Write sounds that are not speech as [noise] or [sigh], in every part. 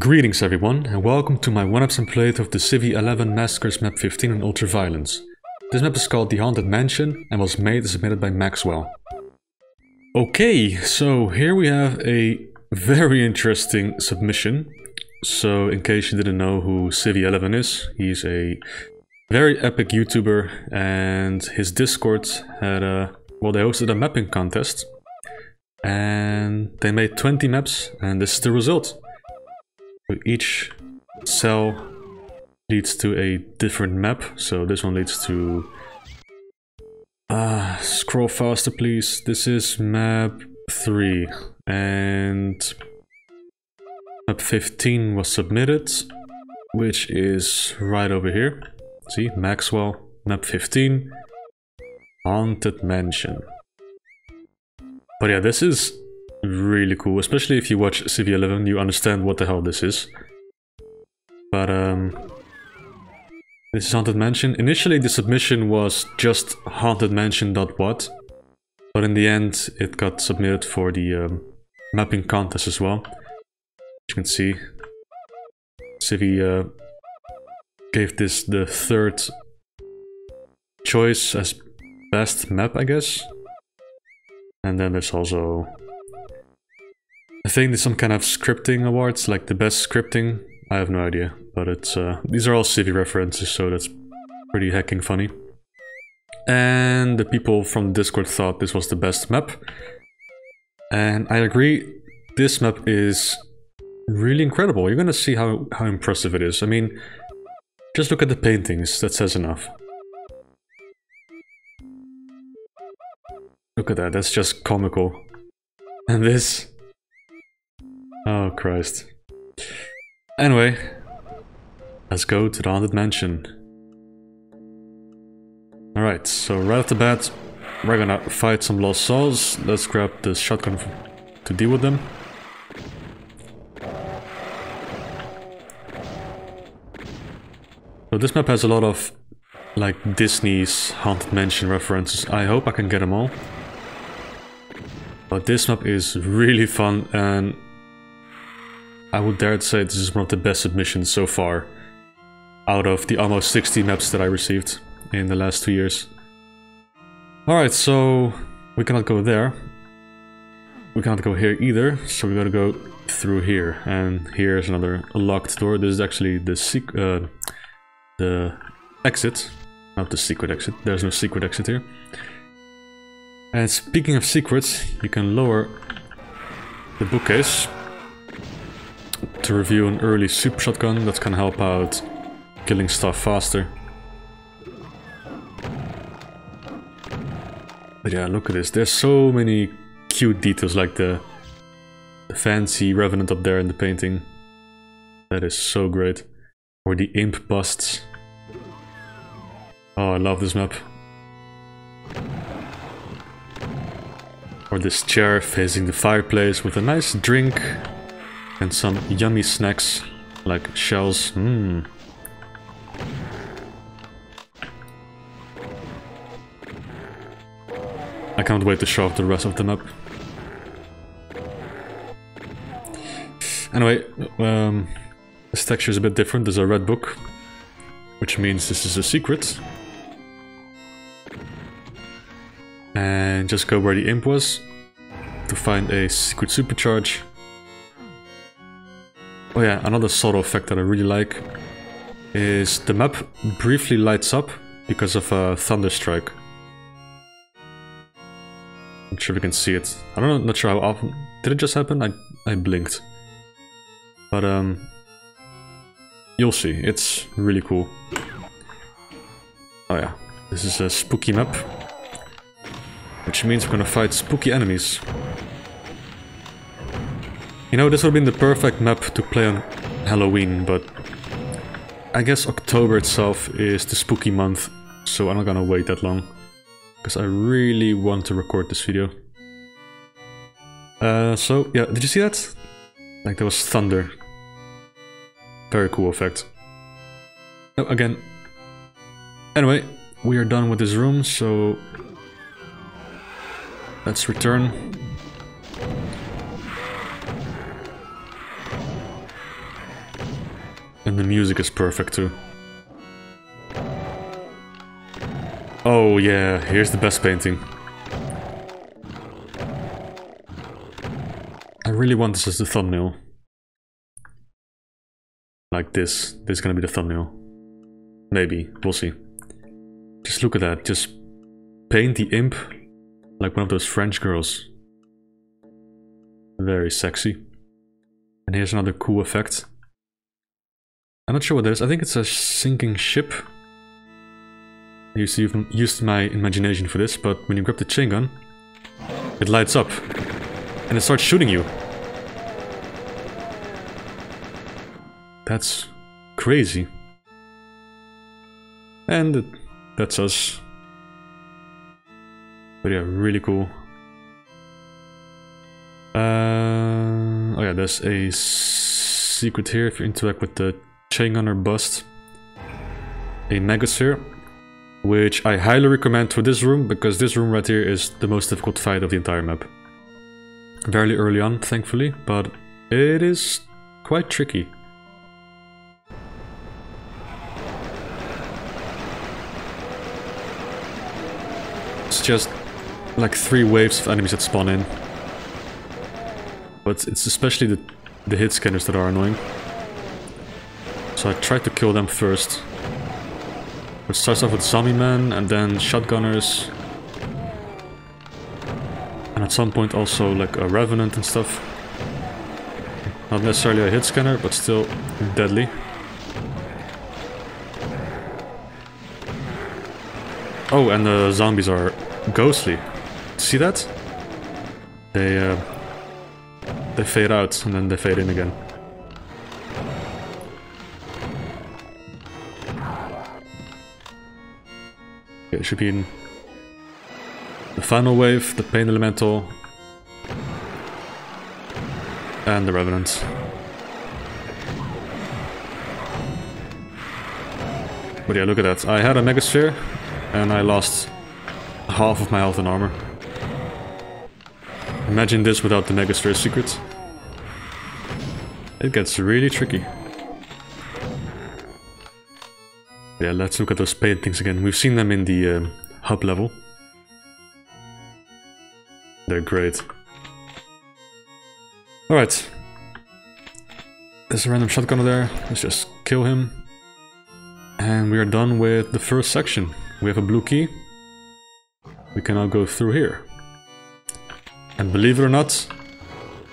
Greetings everyone, and welcome to my 1 episode playthrough of the Civvie 11 Massacres map 15 on Ultraviolence. This map is called The Haunted Mansion and was made and submitted by Maxwell. Okay, so here we have a very interesting submission. So in case you didn't know who Civvie 11 is, he's a very epic YouTuber and his Discord had a, well they hosted a mapping contest and they made 20 maps and this is the result. Each cell leads to a different map. So this one leads to... Uh, scroll faster please. This is map 3 and map 15 was submitted, which is right over here. See, Maxwell, map 15, Haunted Mansion. But yeah, this is really cool, especially if you watch Civvie 11, you understand what the hell this is. But um, this is Haunted Mansion. Initially the submission was just Haunted Mansion.wad, but in the end it got submitted for the um, mapping contest as well. As you can see, Civvie uh, gave this the third choice as best map, I guess. And then there's also think there's some kind of scripting awards, like the best scripting. I have no idea, but it's uh, these are all Civvie references, so that's pretty hacking funny. And the people from Discord thought this was the best map. And I agree, this map is really incredible. You're gonna see how, how impressive it is. I mean, just look at the paintings, that says enough. Look at that, that's just comical. And this, Oh, Christ. Anyway, let's go to the Haunted Mansion. Alright, so right off the bat, we're gonna fight some Lost Souls. Let's grab the shotgun to deal with them. So this map has a lot of like Disney's Haunted Mansion references. I hope I can get them all. But this map is really fun and I would dare to say this is one of the best submissions so far out of the almost 60 maps that I received in the last two years. Alright, so we cannot go there. We cannot go here either, so we gotta go through here. And here's another locked door. This is actually the uh, the exit, not the secret exit. There's no secret exit here. And speaking of secrets, you can lower the bookcase to review an early super shotgun that can help out killing stuff faster. But yeah, look at this. There's so many cute details like the, the fancy revenant up there in the painting. That is so great. Or the imp busts. Oh, I love this map. Or this chair facing the fireplace with a nice drink and some yummy snacks, like shells. Mmm. I can't wait to show off the rest of the map. Anyway, um, this texture is a bit different. There's a red book, which means this is a secret. And just go where the imp was to find a secret supercharge Oh yeah, another subtle effect that I really like is the map briefly lights up because of a thunderstrike. Not sure if you can see it. I don't know, not sure how often. Did it just happen? I, I blinked. But um, you'll see. It's really cool. Oh yeah, this is a spooky map. Which means we're gonna fight spooky enemies. You know, this would have been the perfect map to play on Halloween, but I guess October itself is the spooky month, so I'm not gonna wait that long. Because I really want to record this video. Uh, so, yeah, did you see that? Like, there was thunder. Very cool effect. Oh, again. Anyway, we are done with this room, so... Let's return. And the music is perfect too. Oh yeah, here's the best painting. I really want this as the thumbnail. Like this. This is gonna be the thumbnail. Maybe. We'll see. Just look at that. Just paint the imp like one of those French girls. Very sexy. And here's another cool effect. I'm not sure what that is. I think it's a sinking ship. I used to use my imagination for this, but when you grab the chain gun, it lights up. And it starts shooting you. That's crazy. And that's us. But yeah, really cool. Uh, oh yeah, there's a secret here if you interact with the chain gunner bust. A Megasphere, which I highly recommend for this room, because this room right here is the most difficult fight of the entire map. Very early on, thankfully, but it is quite tricky. It's just like three waves of enemies that spawn in. But it's especially the, the hit scanners that are annoying. So I tried to kill them first. It starts off with zombie men and then shotgunners. And at some point also like a revenant and stuff. Not necessarily a hit scanner, but still deadly. Oh, and the zombies are ghostly. See that? They uh, they fade out and then they fade in again. It should be in the final wave, the pain elemental, and the revenant. But yeah, look at that. I had a Megasphere, and I lost half of my health and armor. Imagine this without the Megasphere secret. It gets really tricky. Yeah, let's look at those paintings again. We've seen them in the um, hub level. They're great. Alright. There's a random shotgunner there. Let's just kill him. And we are done with the first section. We have a blue key. We can now go through here. And believe it or not,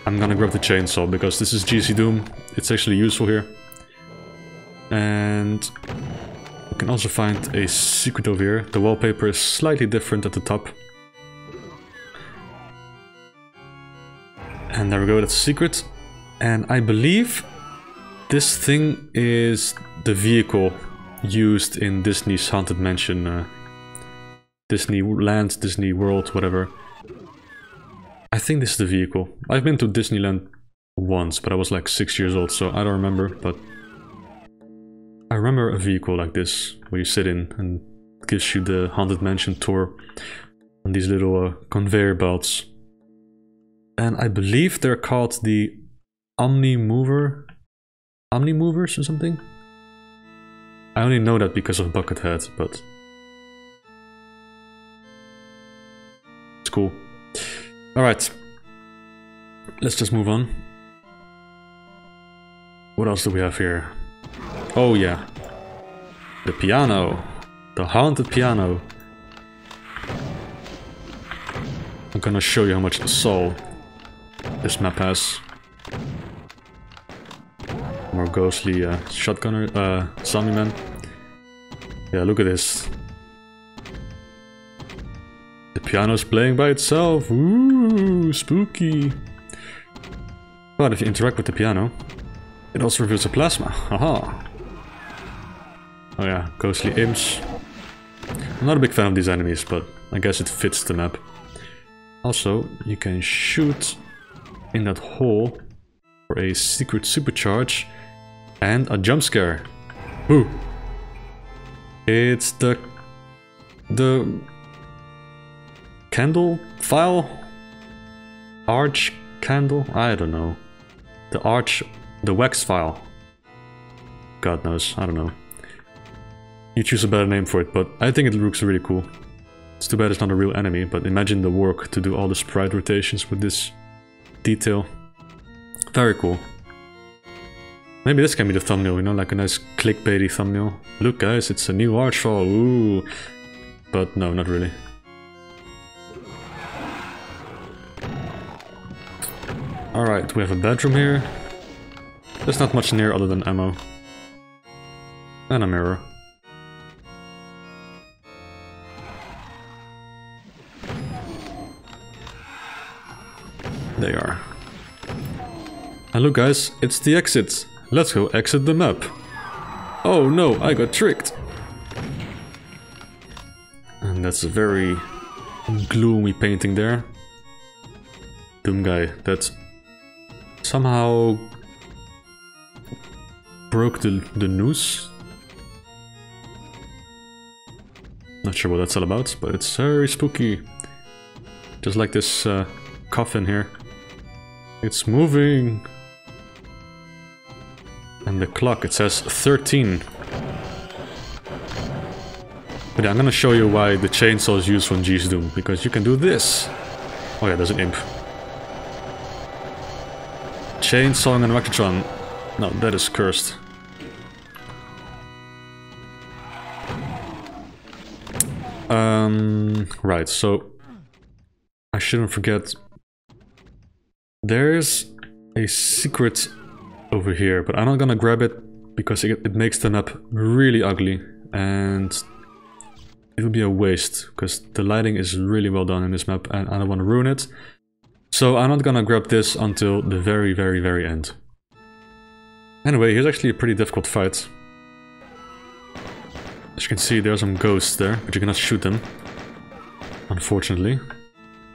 I'm gonna grab the chainsaw because this is GZDoom. It's actually useful here. And can also find a secret over here. The wallpaper is slightly different at the top. And there we go, that's a secret. And I believe this thing is the vehicle used in Disney's Haunted Mansion, uh, Disney Land, Disney World, whatever. I think this is the vehicle. I've been to Disneyland once, but I was like six years old, so I don't remember, but... I remember a vehicle like this, where you sit in and gives you the Haunted Mansion tour on these little uh, conveyor belts. And I believe they're called the Omni Mover... Omni Movers or something? I only know that because of Buckethead, but... It's cool. Alright. Let's just move on. What else do we have here? Oh yeah. The piano. The haunted piano. I'm gonna show you how much the soul this map has. More ghostly uh, shotgunner, uh, zombie man. Yeah, look at this. The piano's playing by itself. Ooh, spooky. But if you interact with the piano, it also reveals a plasma. Haha. Oh yeah, ghostly imps. I'm not a big fan of these enemies, but I guess it fits the map. Also, you can shoot in that hole for a secret supercharge and a jump scare. Ooh. It's the... the... candle file? Arch candle? I don't know. The arch... the wax file. God knows, I don't know. You choose a better name for it, but I think it looks really cool. It's too bad it's not a real enemy, but imagine the work to do all the sprite rotations with this detail. Very cool. Maybe this can be the thumbnail, you know, like a nice clickbaity thumbnail. Look guys, it's a new Archvile, ooh! But no, not really. Alright, we have a bedroom here. There's not much near other than ammo. And a mirror. They are. Look guys, it's the exit. Let's go exit the map. Oh no, I got tricked. And that's a very gloomy painting there. Doom guy that somehow broke the, the noose. Not sure what that's all about, but it's very spooky. Just like this uh, coffin here. It's moving. And the clock, it says 13. But I'm gonna show you why the chainsaw is used from GZDoom, because you can do this. Oh yeah, there's an imp. Chainsawing an Arachnotron. No, that is cursed. Um, right, so... I shouldn't forget there's a secret over here, but I'm not gonna grab it because it, it makes the map really ugly and it would be a waste because the lighting is really well done in this map and I don't want to ruin it. So I'm not gonna grab this until the very, very, very end. Anyway, here's actually a pretty difficult fight. As you can see, there are some ghosts there, but you cannot shoot them. Unfortunately.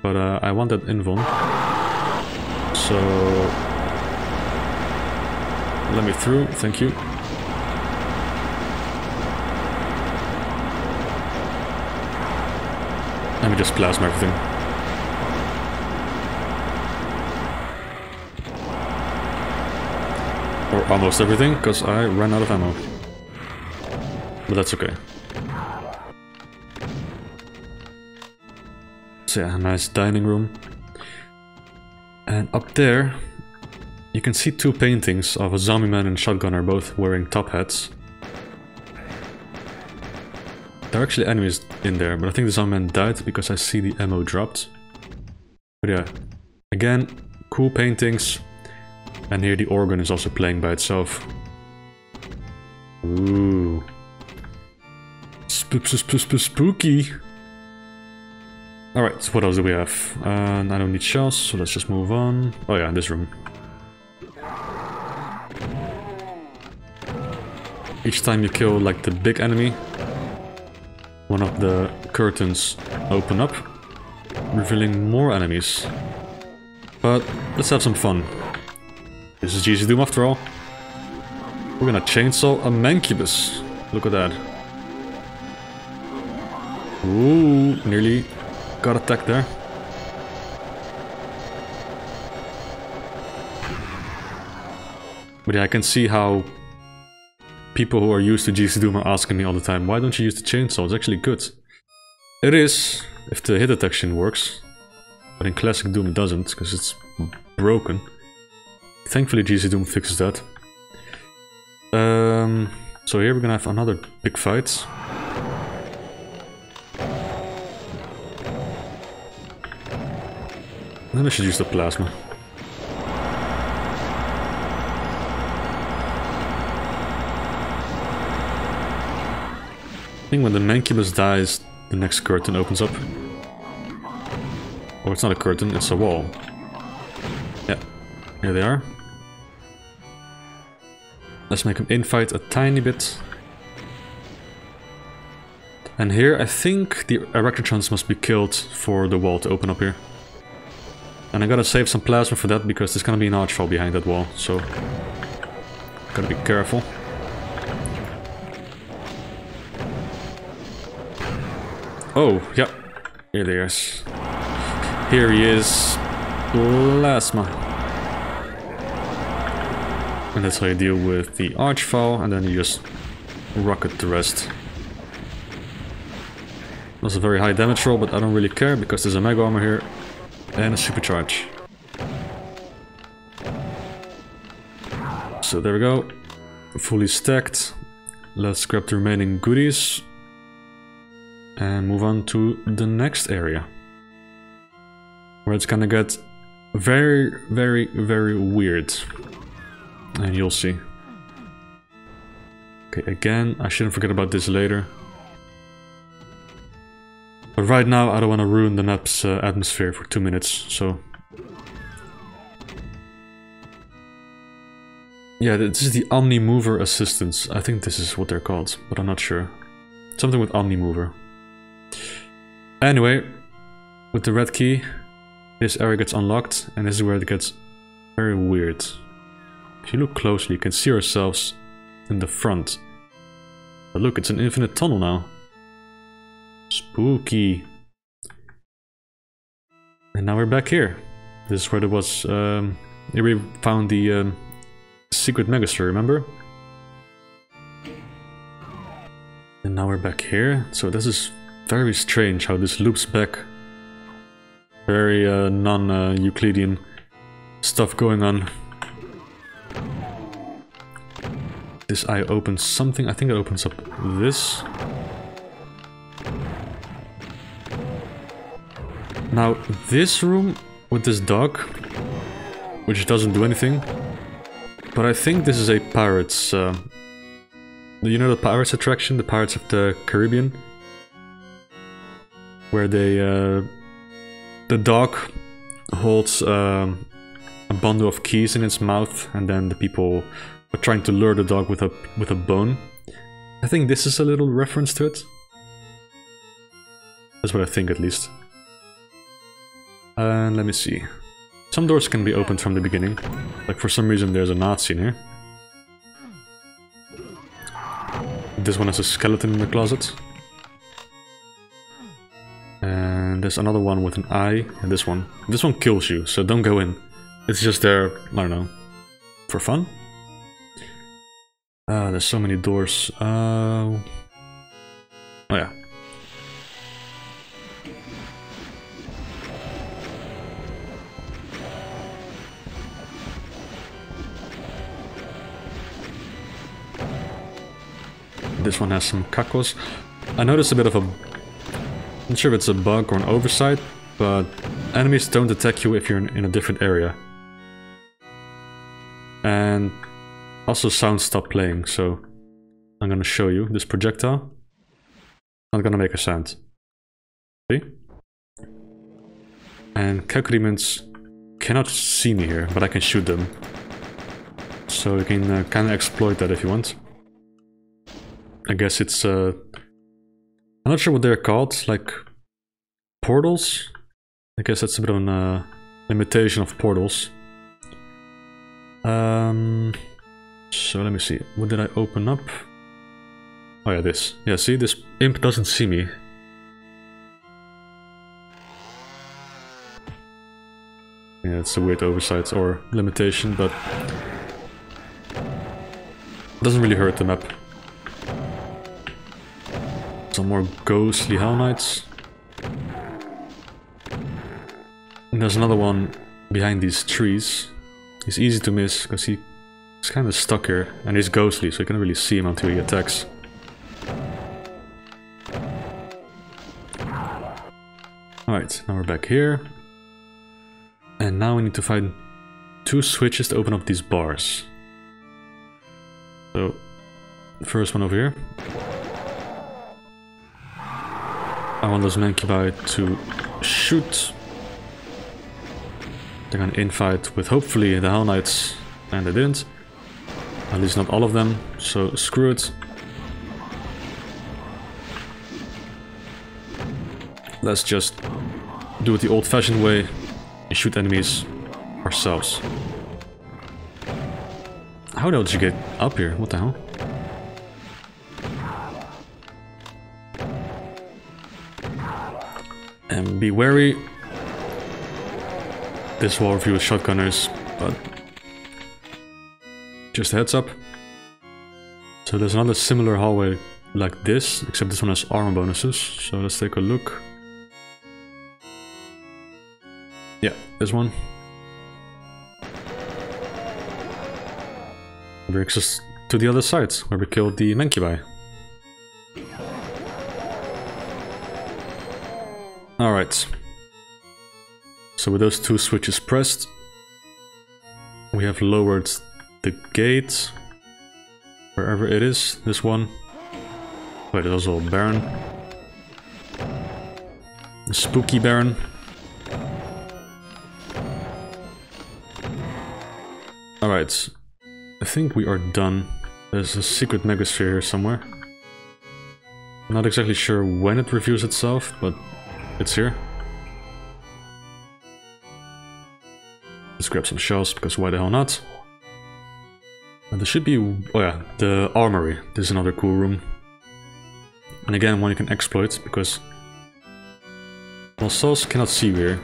But uh, I want that invuln. So... Let me through, thank you. Let me just plasma everything. Or almost everything, because I ran out of ammo. But that's okay. So yeah, nice dining room. And up there, you can see two paintings of a zombie man and shotgunner both wearing top hats. There are actually enemies in there, but I think the zombie man died because I see the ammo dropped. But yeah, again, cool paintings. And here the organ is also playing by itself. Ooh. Sp sp sp spooky. Alright, so what else do we have? Uh, I don't need shells, so let's just move on. Oh yeah, in this room. Each time you kill like the big enemy, one of the curtains open up, revealing more enemies. But let's have some fun. This is GZDoom after all. We're gonna chainsaw a Mancubus. Look at that. Ooh, nearly Got attacked there. But yeah, I can see how people who are used to GZDoom are asking me all the time, why don't you use the chainsaw? It's actually good. It is, if the hit detection works. But in Classic Doom it doesn't, because it's broken. Thankfully GZDoom fixes that. Um, so here we're gonna have another big fight. Then I should use the plasma. I think when the Mancubus dies, the next curtain opens up. Oh, it's not a curtain, it's a wall. Yeah, here they are. Let's make them infight a tiny bit. And here, I think the Arachnotrons must be killed for the wall to open up here. And I gotta save some plasma for that because there's gonna be an Archvile behind that wall, so... Gotta be careful. Oh, yep. Here he is. Here he is. Plasma. And that's how you deal with the Archvile, and then you just rocket the rest. That's a very high damage roll, but I don't really care because there's a Mega Armor here and a Supercharge. So there we go. Fully stacked. Let's grab the remaining goodies and move on to the next area. Where it's gonna get very, very, very weird. And you'll see. Okay, again, I shouldn't forget about this later. But right now, I don't want to ruin the map's uh, atmosphere for two minutes, so... Yeah, this is the Omni Mover Assistance. I think this is what they're called, but I'm not sure. Something with Omni Mover. Anyway, with the red key, this area gets unlocked, and this is where it gets very weird. If you look closely, you can see ourselves in the front. But look, it's an infinite tunnel now. Spooky. And now we're back here. This is where there was... Um, here we found the um, secret Megasphere, remember? And now we're back here. So this is very strange how this loops back. Very uh, non-Euclidean stuff going on. This eye opens something. I think it opens up this. Now, this room with this dog, which doesn't do anything, but I think this is a pirate's... Uh, you know the pirates attraction, the Pirates of the Caribbean? Where they... Uh, the dog holds uh, a bundle of keys in its mouth and then the people are trying to lure the dog with a with a bone. I think this is a little reference to it. That's what I think at least. And let me see. Some doors can be opened from the beginning. Like for some reason there's a Nazi in here. This one has a skeleton in the closet. And there's another one with an eye, and this one. This one kills you, so don't go in. It's just there, I don't know, for fun? Ah, uh, there's so many doors. Uh... Oh yeah, This one has some cacos. I noticed a bit of a... I'm not sure if it's a bug or an oversight, but enemies don't attack you if you're in, a different area. And also sounds stop playing, so I'm gonna show you this projectile. Not gonna make a sound. See? And Cacodemons cannot see me here, but I can shoot them. So you can uh, kind of exploit that if you want. I guess it's, uh, I'm not sure what they're called, like portals? I guess that's a bit of a uh, limitation of portals. Um, so let me see, what did I open up? Oh yeah, this. Yeah, see, this imp doesn't see me. Yeah, it's a weird oversight or limitation, but doesn't really hurt the map. Some more ghostly Hell Knights. And there's another one behind these trees. He's easy to miss because he's kind of stuck here and he's ghostly so you can't really see him until he attacks. Alright, now we're back here. And now we need to find two switches to open up these bars. So, first one over here. I want those Mancubi to shoot. They're gonna infight with hopefully the Hell Knights, and they didn't. At least not all of them, so screw it. Let's just do it the old-fashioned way and shoot enemies ourselves. How the hell did you get up here? What the hell? And be wary. This will review with shotgunners, but Just a heads up. So there's another similar hallway like this, except this one has armor bonuses. So let's take a look. Yeah, this one. Brings us to the other side, where we killed the Mancubi. So with those two switches pressed, we have lowered the gate, wherever it is, this one. Wait, there's also a Baron. A spooky Baron. Alright, I think we are done. There's a secret megasphere here somewhere. Not exactly sure when it reveals itself, but it's here. Let's grab some shells, because why the hell not? And there should be... oh yeah, the armory. This is another cool room. And again, one you can exploit, because... Souls cannot see here.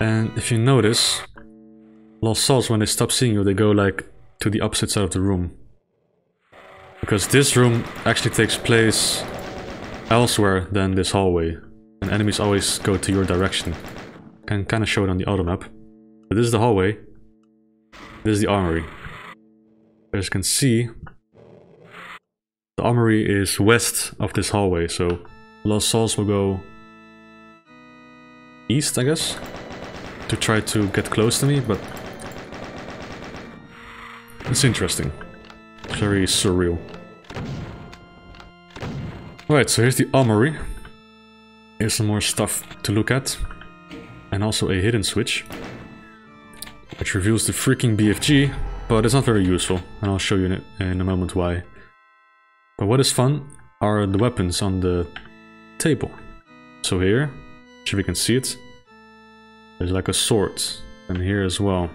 And if you notice, Lost Souls, when they stop seeing you, they go like to the opposite side of the room. Because this room actually takes place elsewhere than this hallway. And enemies always go to your direction can kind of show it on the auto map. But this is the hallway. This is the armory. As you can see, the armory is west of this hallway, so Lost Souls will go east, I guess, to try to get close to me, but it's interesting. Very surreal. Right, so here's the armory. Here's some more stuff to look at and also a hidden switch, which reveals the freaking BFG, but it's not very useful, and I'll show you in a, in a moment why. But what is fun are the weapons on the table. So here, if we can see it, there's like a sword, and here as well.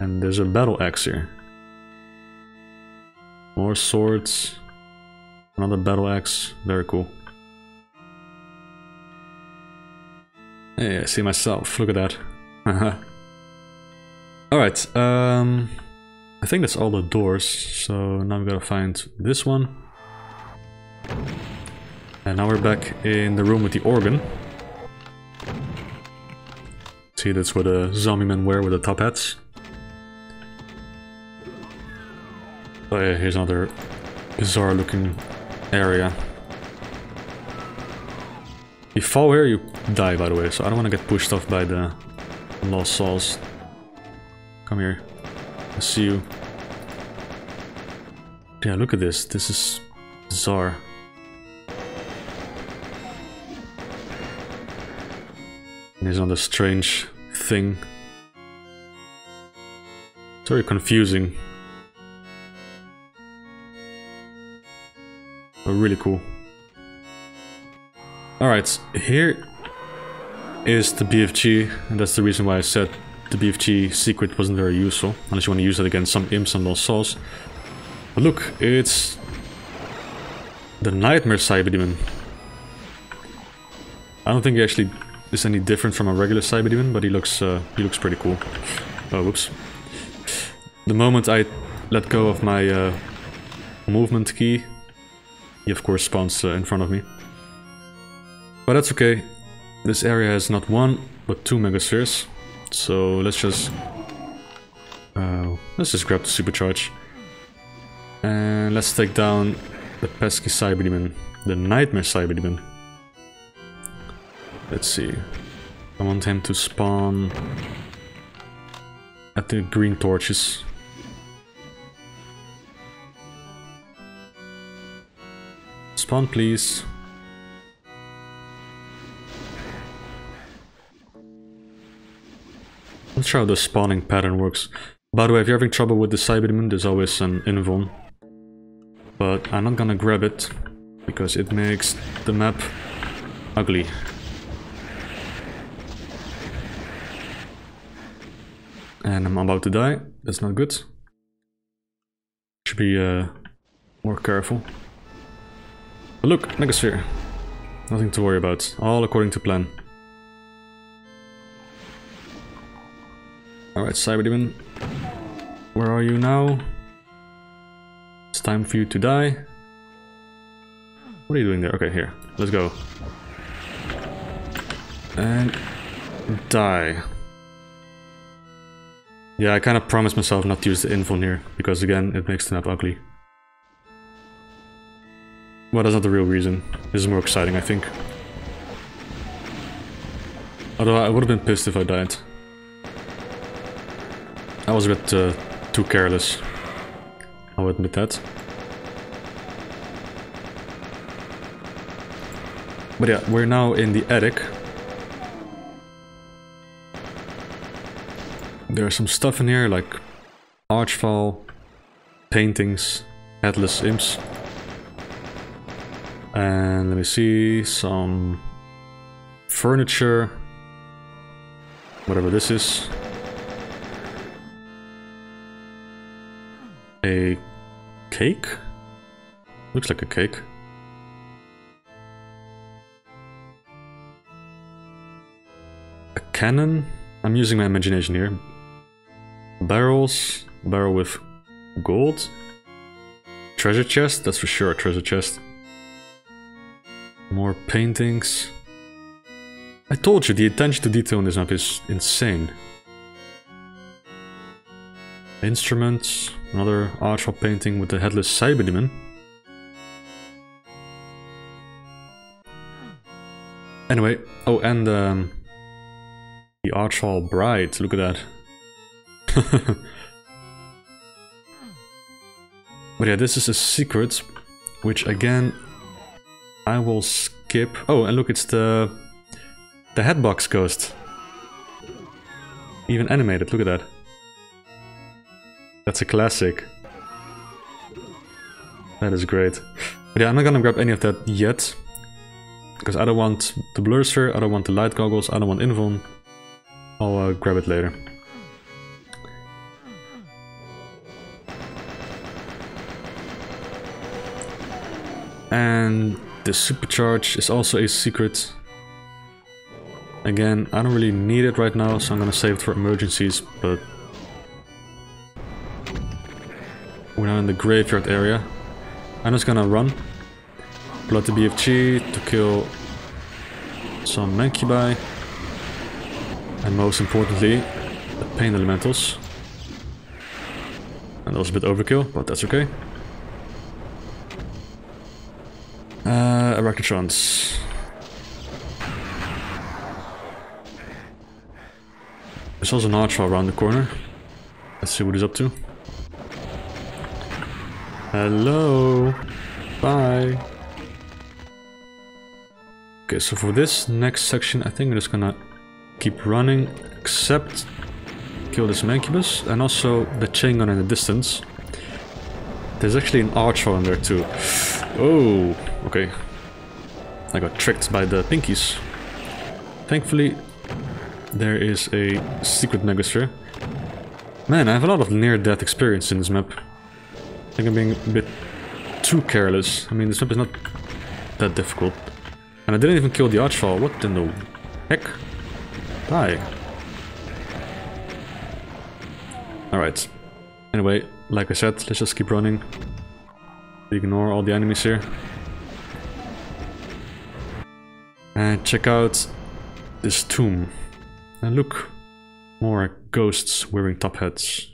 And there's a battle axe here. More swords, another battle axe, very cool. Hey, I see myself. Look at that. Alright, um... I think that's all the doors, so now we gotta find this one. And now we're back in the room with the organ. See, that's what the zombie men wear with the top hats. Oh yeah, here's another bizarre looking area. You fall here, you die, by the way, so I don't want to get pushed off by the Lost Souls. Come here. I see you. Yeah, look at this. This is bizarre. There's another strange thing. It's very confusing. But really cool. Alright, here is the BFG, and that's the reason why I said the BFG secret wasn't very useful, unless you want to use it against some imps and lost souls. But look, it's the Nightmare Cyberdemon. I don't think he actually is any different from a regular Cyberdemon, but he looks uh, he looks pretty cool. Oh, whoops. The moment I let go of my uh, movement key, he of course spawns uh, in front of me. But that's okay. This area has not one, but two megaspheres. So let's just... Uh, let's just grab the supercharge. And let's take down the pesky Cyberdemon. The Nightmare Cyberdemon. Let's see. I want him to spawn at the green torches. Spawn please. Not sure how the spawning pattern works. By the way, if you're having trouble with the Cyberdemon, there's always an invuln. But I'm not gonna grab it, because it makes the map ugly. And I'm about to die, that's not good. Should be uh, more careful. But look, Megasphere. Nothing to worry about, all according to plan. Alright, Cyberdemon. Where are you now? It's time for you to die. What are you doing there? Okay, here. Let's go. And die. Yeah, I kind of promised myself not to use the Invuln here, because again, it makes the map ugly. Well, that's not the real reason. This is more exciting, I think. Although I would have been pissed if I died. I was a bit uh, too careless. I'll admit that. But yeah, we're now in the attic. There's some stuff in here, like Archvile, paintings, headless imps. And let me see, some furniture, whatever this is. A cake? Looks like a cake. A cannon? I'm using my imagination here. Barrels, barrel with gold. Treasure chest, that's for sure a treasure chest. More paintings. I told you, the attention to detail in this map is insane. Instruments, another Archvile painting with the headless Cyberdemon. Anyway, oh and um, the Archvile Bride, look at that. [laughs] but yeah, this is a secret, which again, I will skip. Oh, and look, it's the the hatbox ghost. Even animated, look at that. That's a classic. That is great. But [laughs] yeah, I'm not gonna grab any of that yet. Because I don't want the blur sphere, I don't want the light goggles, I don't want Invuln. I'll uh, grab it later. And the supercharge is also a secret. Again, I don't really need it right now, so I'm gonna save it for emergencies, but... We're now in the graveyard area. I'm just gonna run. Blood the BFG to kill some Mancubi. And most importantly, the Pain Elementals. And that was a bit overkill, but that's okay. Uh, Arachnotrons. There's also an Archer around the corner. Let's see what he's up to. Hello. Bye. Okay, so for this next section, I think I'm just gonna keep running, except kill this Mancubus, and also the chain gun in the distance. There's actually an Archer in there too. Oh, okay. I got tricked by the pinkies. Thankfully, there is a secret Megasphere. Man, I have a lot of near-death experience in this map. I think I'm being a bit too careless. I mean, this map is not that difficult. And I didn't even kill the Archvile. What in the heck? Die. Alright. Anyway, like I said, let's just keep running. Ignore all the enemies here. And check out this tomb. And look, more ghosts wearing top hats.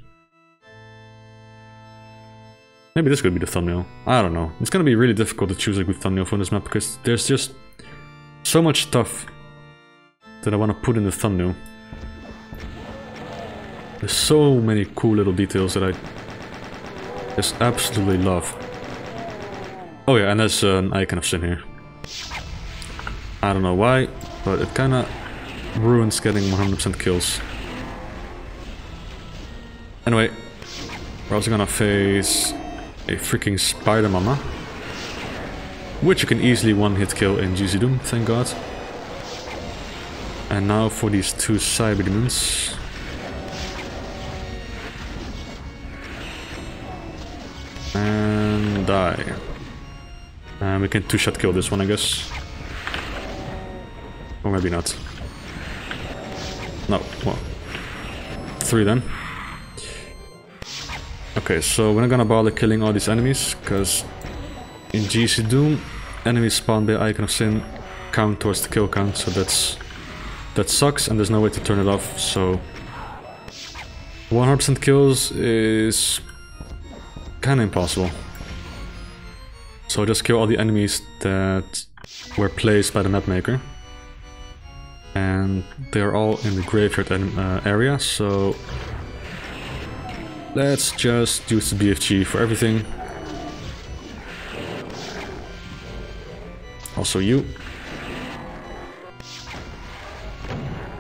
Maybe this could be the thumbnail. I don't know. It's gonna be really difficult to choose a good thumbnail for this map because there's just so much stuff that I want to put in the thumbnail. There's so many cool little details that I just absolutely love. Oh yeah, and there's an icon of sin here. I don't know why, but it kinda ruins getting 100% kills. Anyway, we're also gonna face a freaking Spider Mama. Which you can easily one-hit kill in GZ Doom, thank god. And now for these two Cyberdemons. And die. And we can two-shot kill this one, I guess. Or maybe not. No, well. three then. Okay, so we're not gonna bother killing all these enemies, because in GZDoom, enemies spawned by Icon of Sin count towards the kill count, so that's that sucks and there's no way to turn it off, so 100% kills is kinda impossible. So just kill all the enemies that were placed by the map maker. And they're all in the graveyard uh, area, so let's just use the BFG for everything. Also you.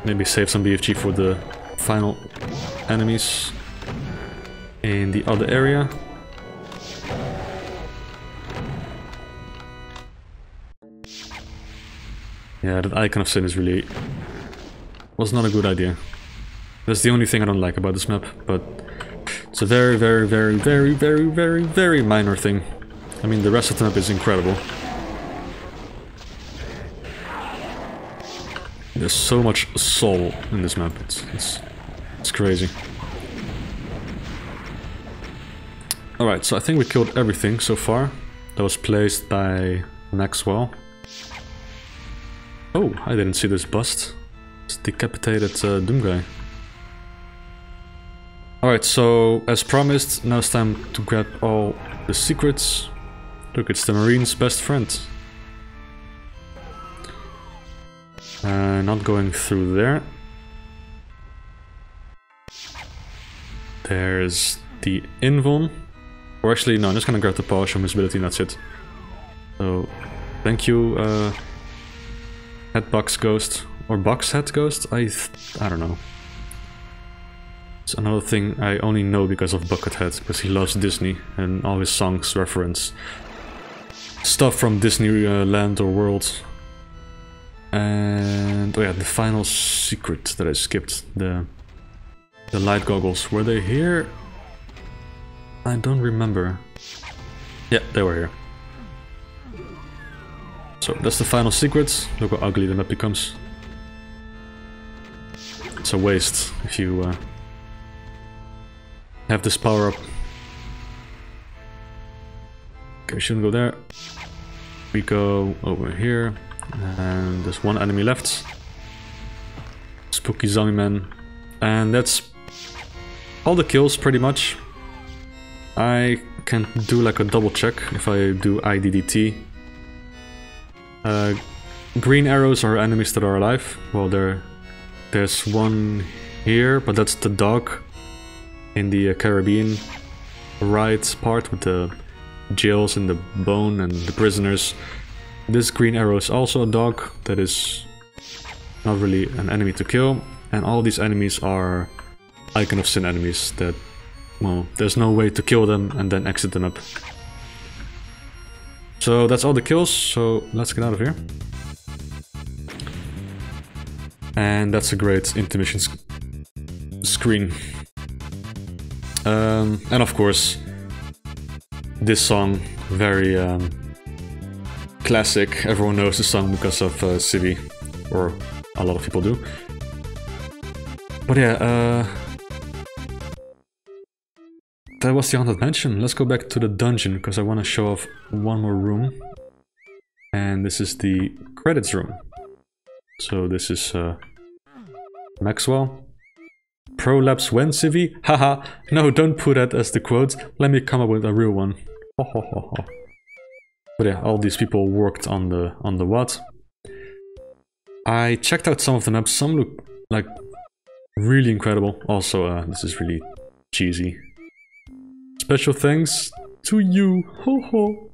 Maybe save some BFG for the final enemies in the other area. Yeah, that Icon of Sin is really... was not a good idea. That's the only thing I don't like about this map, but it's a very, very, very, very, very, very, very minor thing. I mean, the rest of the map is incredible. There's so much soul in this map, it's, it's, it's crazy. Alright, so I think we killed everything so far that was placed by Maxwell. Oh, I didn't see this bust. It's decapitated uh, Doom guy. Alright, so as promised, now it's time to grab all the secrets. Look, it's the Marine's best friend. Uh, not going through there. There's the Invuln. Or actually, no, I'm just gonna grab the Potion Visibility and that's it. So, thank you, uh, Hatbox Ghost. Or Box Head Ghost? I I don't know. It's another thing I only know because of Buckethead, because he loves Disney and all his songs reference stuff from Disney land or world. And oh yeah, the final secret that I skipped, the the light goggles. Were they here? I don't remember. Yeah, they were here. So that's the final secret. Look how ugly the map becomes. It's a waste if you uh, have this power up. Okay, shouldn't go there. We go over here. And there's one enemy left. Spooky zombie man. And that's all the kills pretty much. I can do like a double check if I do IDDT uh, green arrows are enemies that are alive. Well, there, there's one here, but that's the dog in the uh, Caribbean ride part with the jails and the bone and the prisoners. This green arrow is also a dog that is not really an enemy to kill. And all these enemies are Icon of Sin enemies that, well, there's no way to kill them and then exit them up. So that's all the kills, so let's get out of here. And that's a great intermission sc screen. Um, and of course, this song, very um, classic. Everyone knows the song because of uh, Civvie, or a lot of people do. But yeah, uh, that was the haunted mansion. Let's go back to the dungeon because I want to show off one more room. And this is the credits room. So this is uh, Maxwell. Prolapse when Civvie? Haha, no, don't put that as the quote. Let me come up with a real one. Ho ho ho. But yeah, all these people worked on the on the wad. I checked out some of the maps. Some look like really incredible. Also, uh, this is really cheesy. Special thanks to you. Ho ho.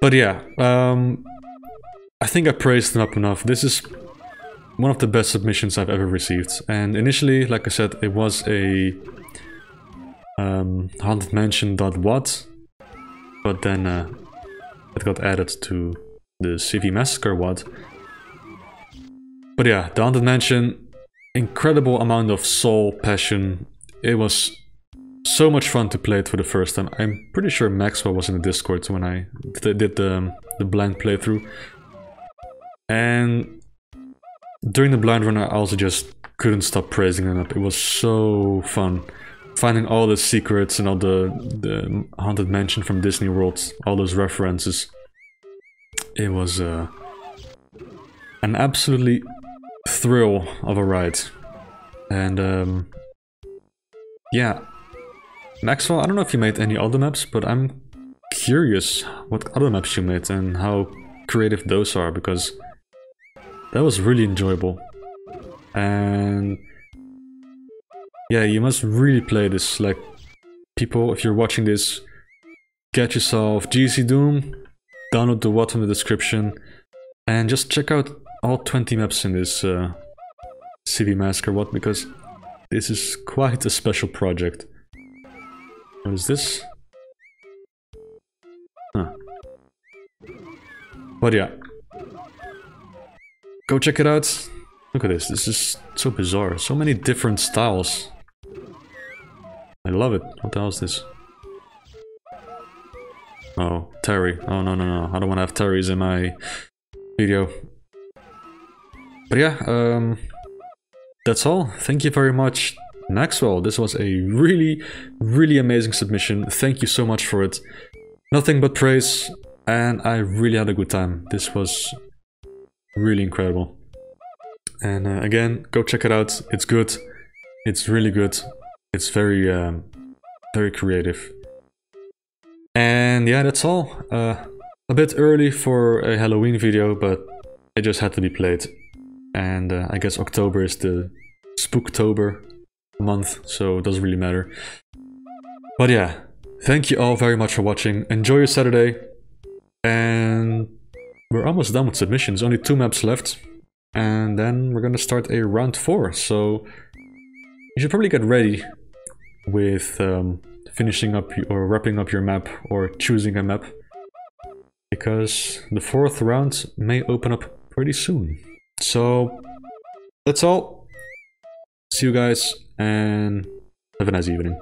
But yeah, um, I think I praised them up enough. This is one of the best submissions I've ever received. And initially, like I said, it was a um, haunted mansion dot wad, but then uh, it got added to the Civvie Massacre wad. But yeah, the haunted mansion, incredible amount of soul, passion. It was so much fun to play it for the first time. I'm pretty sure Maxwell was in the Discord when I did the, the blind playthrough. And during the blind run I also just couldn't stop praising the map. It was so fun. Finding all the secrets and all the, the Haunted Mansion from Disney World, all those references. It was uh, an absolutely thrill of a ride. And um, yeah, Maxwell, I don't know if you made any other maps, but I'm curious what other maps you made and how creative those are because that was really enjoyable. And yeah, you must really play this. Like, people, if you're watching this, get yourself GZDoom, download the WAD in the description, and just check out all 20 maps in this uh, Civvie Massacre WAD because this is quite a special project. What is this? Huh. But yeah. Go check it out. Look at this, this is so bizarre. So many different styles. I love it. What the hell is this? Oh, Terry. Oh, no, no, no. I don't want to have Terrys in my video. But yeah, um, that's all. Thank you very much, Maxwell. This was a really, really amazing submission. Thank you so much for it. Nothing but praise, and I really had a good time. This was really incredible. And uh, again, go check it out. It's good. It's really good. It's very, um, very creative. And yeah, that's all. Uh, a bit early for a Halloween video, but it just had to be played. And uh, I guess October is the Spooktober month, so it doesn't really matter. But yeah, thank you all very much for watching. Enjoy your Saturday. And we're almost done with submissions. Only two maps left. And then we're gonna start a round four. So you should probably get ready with um, finishing up or wrapping up your map or choosing a map because the fourth round may open up pretty soon. So that's all. See you guys and have a nice evening.